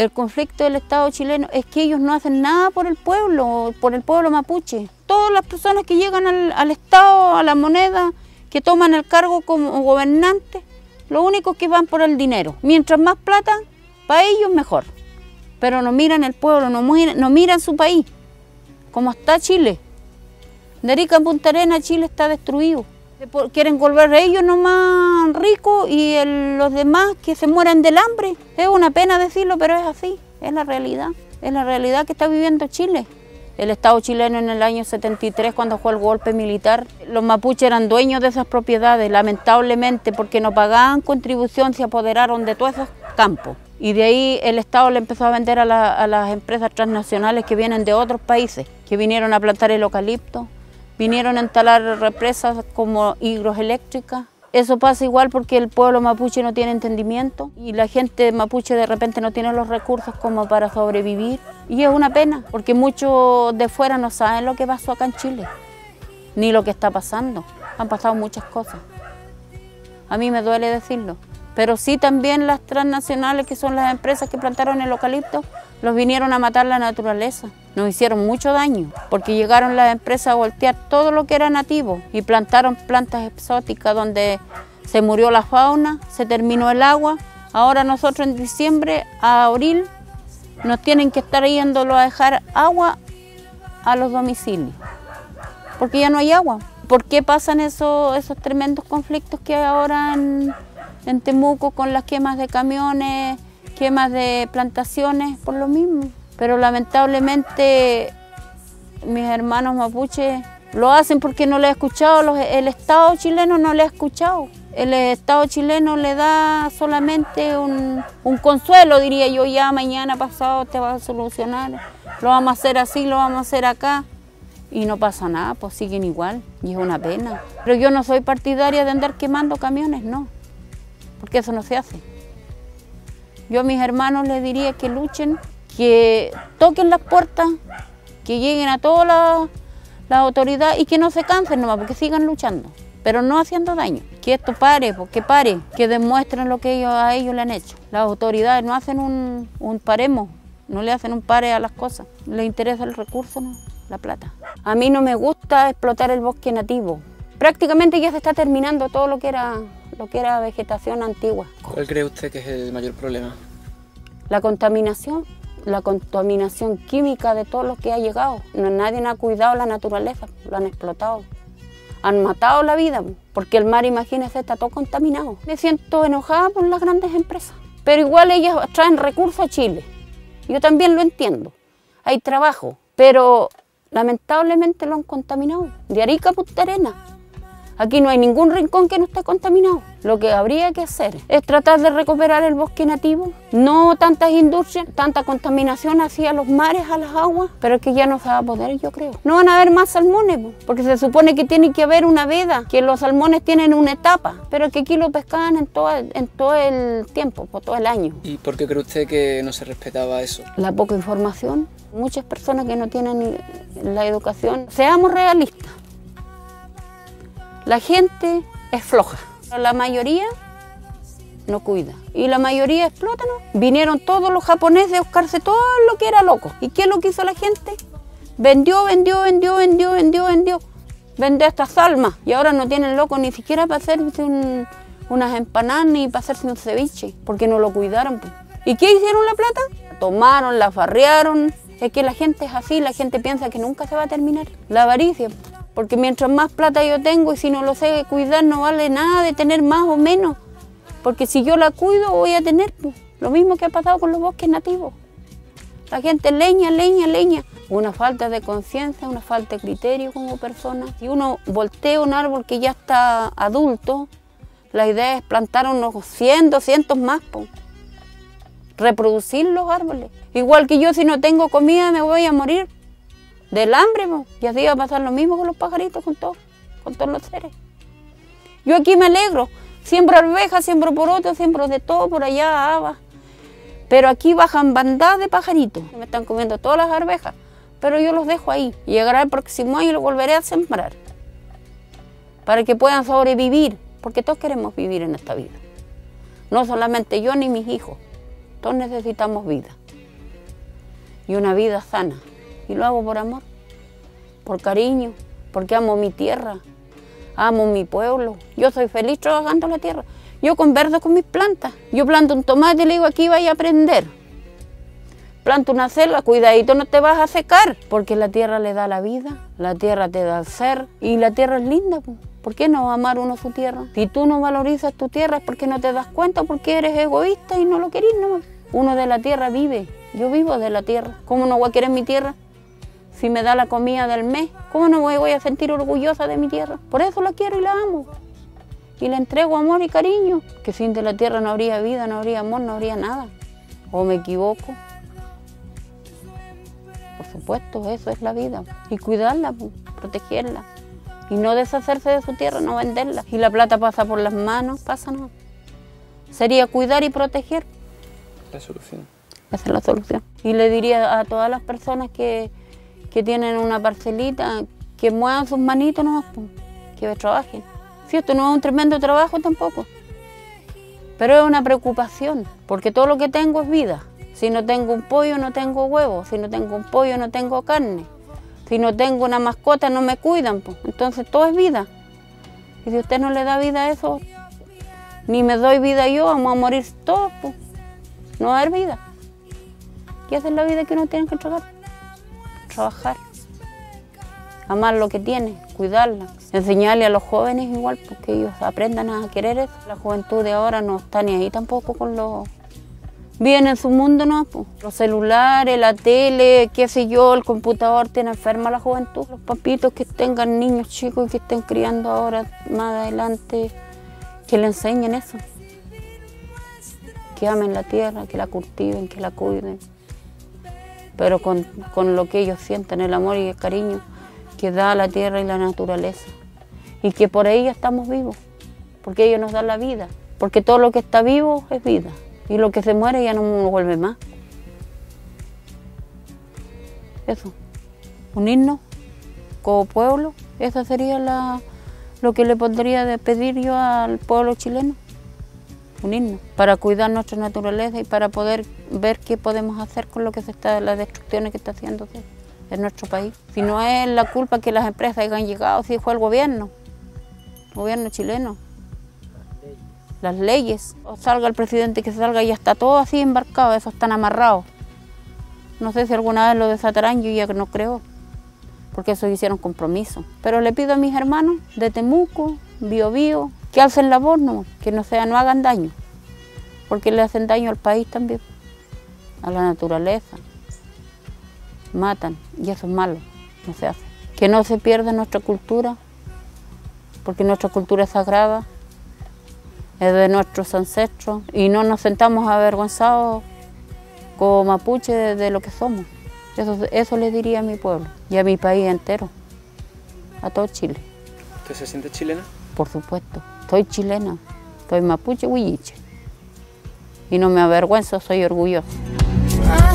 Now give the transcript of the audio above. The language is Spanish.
El conflicto del Estado chileno es que ellos no hacen nada por el pueblo, por el pueblo mapuche. Todas las personas que llegan al, Estado, a la moneda, que toman el cargo como gobernantes, lo único que van por el dinero. Mientras más plata, para ellos mejor. Pero no miran el pueblo, no miran, no miran su país, como está Chile. De Arica a Punta Arena, Chile está destruido. Quieren volver ellos nomás ricos y los demás que se mueran del hambre. Es una pena decirlo, pero es así, es la realidad. Es la realidad que está viviendo Chile. El Estado chileno en el año 73, cuando fue el golpe militar, los mapuches eran dueños de esas propiedades, lamentablemente, porque no pagaban contribución, se apoderaron de todos esos campos. Y de ahí el Estado le empezó a vender a, a las empresas transnacionales que vienen de otros países, que vinieron a plantar el eucalipto, vinieron a instalar represas como hidroeléctricas. Eso pasa igual porque el pueblo mapuche no tiene entendimiento y la gente mapuche de repente no tiene los recursos como para sobrevivir. Y es una pena porque muchos de fuera no saben lo que pasó acá en Chile, ni lo que está pasando. Han pasado muchas cosas. A mí me duele decirlo. Pero sí también las transnacionales, que son las empresas que plantaron el eucalipto, los vinieron a matar la naturaleza. Nos hicieron mucho daño porque llegaron las empresas a voltear todo lo que era nativo y plantaron plantas exóticas donde se murió la fauna, se terminó el agua. Ahora nosotros en diciembre a abril nos tienen que estar yéndolo a dejar agua a los domicilios porque ya no hay agua. ¿Por qué pasan esos, esos tremendos conflictos que ahora en, en Temuco con las quemas de camiones? Quemas de plantaciones por lo mismo. Pero lamentablemente mis hermanos mapuches lo hacen porque no le ha escuchado, el Estado chileno no le ha escuchado. El Estado chileno le da solamente un, consuelo, diría yo, ya mañana pasado te va a solucionar, lo vamos a hacer así, lo vamos a hacer acá. Y no pasa nada, pues siguen igual, y es una pena. Pero yo no soy partidaria de andar quemando camiones, no, porque eso no se hace. Yo a mis hermanos les diría que luchen, que toquen las puertas, que lleguen a todas las autoridades y que no se cansen nomás, porque sigan luchando, pero no haciendo daño. Que esto pare, pues, que pare, que demuestren lo que ellos, a ellos le han hecho. Las autoridades no hacen un, paremos, no le hacen un pare a las cosas. Les interesa el recurso, ¿no? la plata. A mí no me gusta explotar el bosque nativo. Prácticamente ya se está terminando todo lo que era lo que era vegetación antigua. ¿Cuál cree usted que es el mayor problema? La contaminación, la contaminación química de todo lo que ha llegado. nadie ha cuidado la naturaleza, lo han explotado. Han matado la vida, porque el mar, imagínese, está todo contaminado. Me siento enojada por las grandes empresas, pero igual ellas traen recursos a Chile. Yo también lo entiendo. Hay trabajo, pero lamentablemente lo han contaminado. De Arica a Punta Arena. Aquí no hay ningún rincón que no esté contaminado. Lo que habría que hacer es tratar de recuperar el bosque nativo, no tantas industrias, tanta contaminación hacia los mares, a las aguas, pero es que ya no se va a poder, yo creo. No van a haber más salmones, porque se supone que tiene que haber una veda, que los salmones tienen una etapa, pero que aquí lo pescaban en todo, en todo el tiempo, por todo el año. ¿Y por qué cree usted que no se respetaba eso? La poca información. Muchas personas que no tienen la educación. Seamos realistas. La gente es floja, la mayoría no cuida. Y la mayoría explota, ¿no? Vinieron todos los japoneses a buscarse todo lo que era loco. ¿Y qué es lo que hizo la gente? Vendió, vendió, vendió, vendió, vendió, vendió. Vendió estas almas. Y ahora no tienen loco ni siquiera para hacerse unas empanadas ni para hacerse un ceviche, porque no lo cuidaron. Pues. ¿Y qué hicieron la plata? tomaron, la farrearon. Es que la gente es así, la gente piensa que nunca se va a terminar. La avaricia. Porque mientras más plata yo tengo y si no lo sé cuidar no vale nada de tener más o menos. Porque si yo la cuido voy a tener pues, lo mismo que ha pasado con los bosques nativos. La gente leña, leña, leña. Una falta de conciencia, una falta de criterio como persona. Si uno voltea un árbol que ya está adulto, la idea es plantar unos 100, 200 más. Pues. Reproducir los árboles. Igual que yo si no tengo comida me voy a morir del hambre, y así va a pasar lo mismo con los pajaritos, con, todo, con todos los seres. Yo aquí me alegro, siembro arvejas, siembro porotos, siembro de todo por allá, habas. Pero aquí bajan bandadas de pajaritos, me están comiendo todas las arvejas, pero yo los dejo ahí. Llegará el próximo año y lo volveré a sembrar, para que puedan sobrevivir, porque todos queremos vivir en esta vida. No solamente yo ni mis hijos, todos necesitamos vida. y una vida sana. Y lo hago por amor, por cariño, porque amo mi tierra, amo mi pueblo. Yo soy feliz trabajando la tierra. Yo converso con mis plantas. Yo planto un tomate y le digo, aquí vaya a aprender. Planto una selva, cuidadito, no te vas a secar, porque la tierra le da la vida, la tierra te da el ser y la tierra es linda. ¿Por qué no amar uno su tierra? Si tú no valorizas tu tierra es porque no te das cuenta, porque eres egoísta y no lo querís. No. Uno de la tierra vive, yo vivo de la tierra. ¿Cómo no voy a querer mi tierra? Si me da la comida del mes, ¿cómo no me voy a sentir orgullosa de mi tierra? Por eso la quiero y la amo y le entrego amor y cariño, que sin de la tierra no habría vida, no habría amor, no habría nada. ¿O me equivoco? Por supuesto, eso es la vida. Y cuidarla, protegerla. Y no deshacerse de su tierra, no venderla. Y la plata pasa por las manos, pasa no. Sería cuidar y proteger. La solución. Esa es la solución. Y le diría a todas las personas que, que tienen una parcelita, que muevan sus manitos nomás, que trabajen. Si esto no es un tremendo trabajo tampoco, pero es una preocupación, porque todo lo que tengo es vida. Si no tengo un pollo, no tengo huevo. Si no tengo un pollo, no tengo carne. Si no tengo una mascota, no me cuidan. Pues. Entonces todo es vida. Y si usted no le da vida a eso, ni me doy vida yo, vamos a morir todos. Pues. No va a haber vida. ¿Qué es la vida que uno tiene que trabajar? Trabajar amar lo que tiene, cuidarla, enseñarle a los jóvenes igual, porque ellos aprendan a querer eso. La juventud de ahora no está ni ahí tampoco con los... Viven en su mundo, ¿no? Los celulares, la tele, qué sé yo, el computador tiene enferma la juventud. Los papitos que tengan niños chicos y que estén criando ahora más adelante, que le enseñen eso. Que amen la tierra, que la cultiven, que la cuiden. Pero con, con lo que ellos sienten, el amor y el cariño que da la tierra y la naturaleza. Y que por ella estamos vivos, porque ellos nos dan la vida. Porque todo lo que está vivo es vida. Y lo que se muere ya no vuelve más. Eso. Unirnos como pueblo. Eso sería la, lo que le podría de pedir yo al pueblo chileno. Unirnos para cuidar nuestra naturaleza y para poder ver qué podemos hacer con lo que se está, las destrucciones que está haciendo en nuestro país. Si no es la culpa que las empresas hayan llegado, si fue el gobierno, el gobierno chileno. Las leyes. O salga el presidente que salga y ya está todo así embarcado, eso están amarrados. No sé si alguna vez lo desatarán, yo ya no creo, porque eso hicieron compromiso. Pero le pido a mis hermanos de Temuco, Bio Que hacen labor, no, que no, sea, no hagan daño, porque le hacen daño al país también, a la naturaleza matan y eso es malo, no se hace. Que no se pierda nuestra cultura, porque nuestra cultura es sagrada, es de nuestros ancestros y no nos sentamos avergonzados como mapuche de, lo que somos. Eso, eso le diría a mi pueblo y a mi país entero, a todo Chile. ¿Usted se siente chilena? Por supuesto, soy chilena, soy mapuche huilliche y no me avergüenzo, soy orgullosa. Ah,